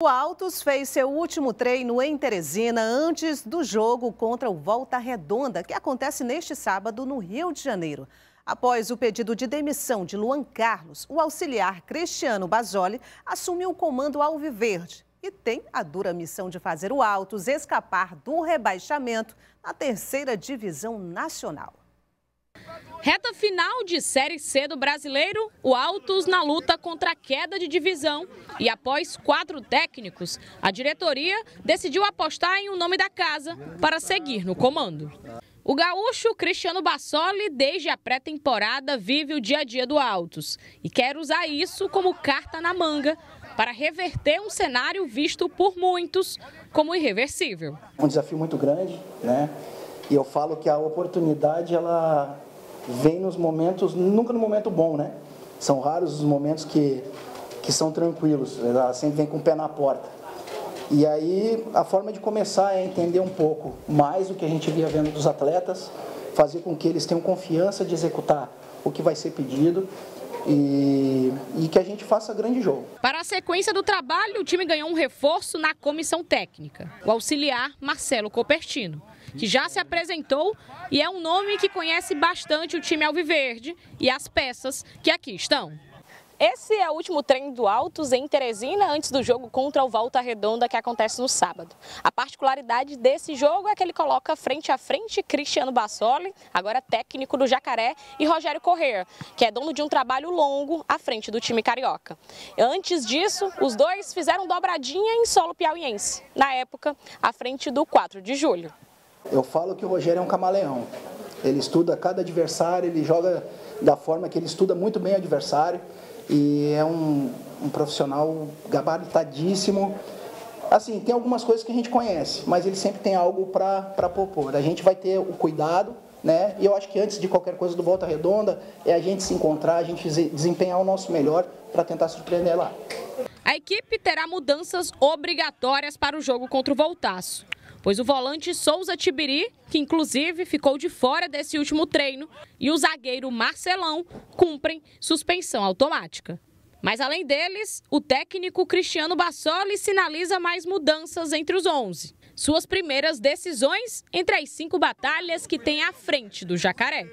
O Altos fez seu último treino em Teresina antes do jogo contra o Volta Redonda, que acontece neste sábado no Rio de Janeiro. Após o pedido de demissão de Luan Carlos, o auxiliar Cristiano Basoli assumiu o comando Alviverde e tem a dura missão de fazer o Altos escapar do rebaixamento na terceira divisão nacional. Reta final de Série C do Brasileiro, o Altos na luta contra a queda de divisão. E após quatro técnicos, a diretoria decidiu apostar em um nome da casa para seguir no comando. O gaúcho Cristiano Bassoli, desde a pré-temporada, vive o dia a dia do Altos e quer usar isso como carta na manga para reverter um cenário visto por muitos como irreversível. Um desafio muito grande, né? E eu falo que a oportunidade ela vem nos momentos, nunca no momento bom, né? São raros os momentos que, que são tranquilos, ela sempre vem com o pé na porta. E aí a forma de começar é entender um pouco mais do que a gente via vendo dos atletas, fazer com que eles tenham confiança de executar o que vai ser pedido e, e, que a gente faça grande jogo. Para a sequência do trabalho, o time ganhou um reforço na comissão técnica, o auxiliar Marcelo Copertino, que já se apresentou e é um nome que conhece bastante o time alviverde e as peças que aqui estão. Esse é o último treino do Altos em Teresina antes do jogo contra o Volta Redonda que acontece no sábado. A particularidade desse jogo é que ele coloca frente a frente Cristiano Bassoli, agora técnico do Jacaré, e Rogério Corrêa, que é dono de um trabalho longo à frente do time carioca. Antes disso, os dois fizeram dobradinha em solo piauiense, na época, à frente do 4 de julho. Eu falo que o Rogério é um camaleão. Ele estuda cada adversário, ele joga da forma que ele estuda muito bem o adversário e é um, um profissional gabaritadíssimo. Assim, tem algumas coisas que a gente conhece, mas ele sempre tem algo para propor. A gente vai ter o cuidado, né? E eu acho que antes de qualquer coisa do Volta Redonda, é a gente se encontrar, a gente desempenhar o nosso melhor para tentar surpreender lá. A equipe terá mudanças obrigatórias para o jogo contra o Voltaço pois o volante Souza Tibiri, que inclusive ficou de fora desse último treino, e o zagueiro Marcelão cumprem suspensão automática. Mas além deles, o técnico Cristiano Bassoli sinaliza mais mudanças entre os 11. Suas primeiras decisões entre as cinco batalhas que tem à frente do Jacaré.